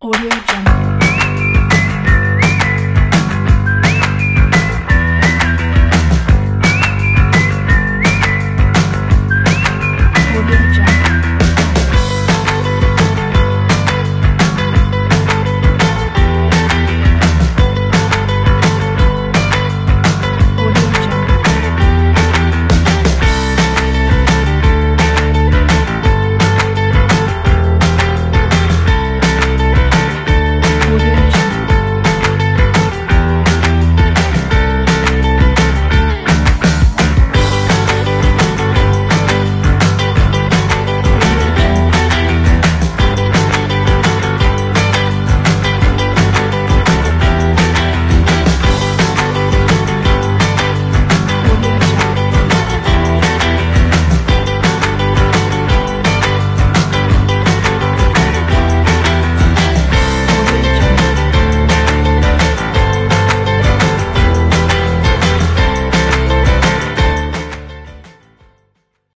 Audio Jungle.